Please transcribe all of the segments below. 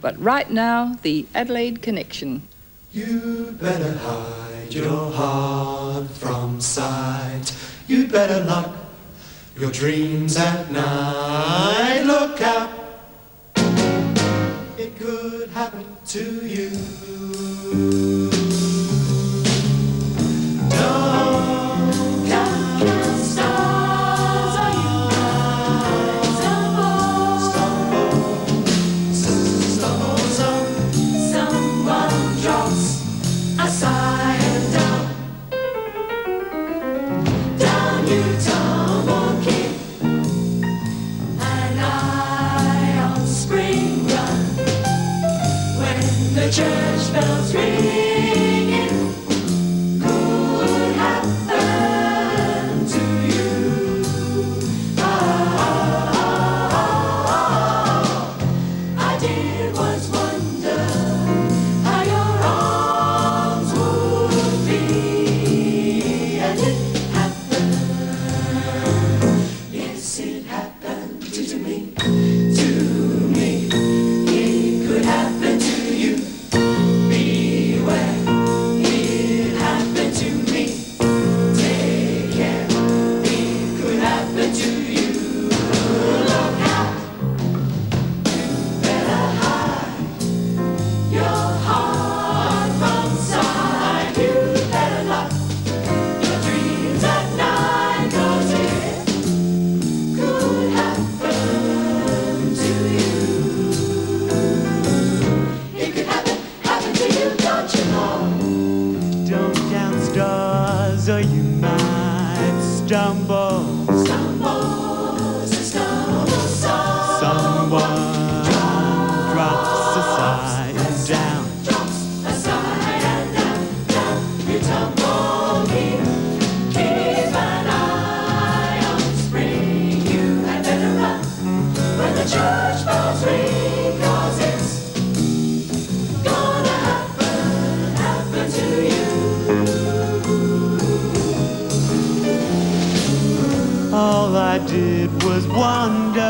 But right now, the Adelaide Connection. You better hide your heart from sight. You better lock your dreams at night. Look out, it could happen to you. Churches. jumble. Stumbles and stumbles. Someone drops down. I did was wonder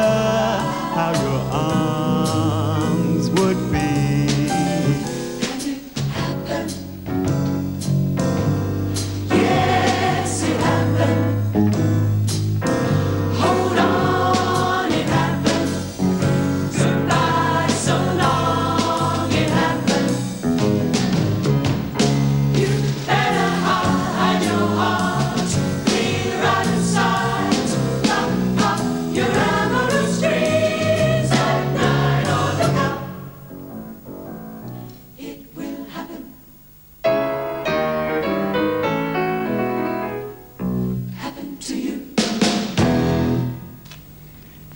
how your arms would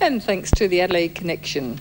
and thanks to the Adelaide Connection.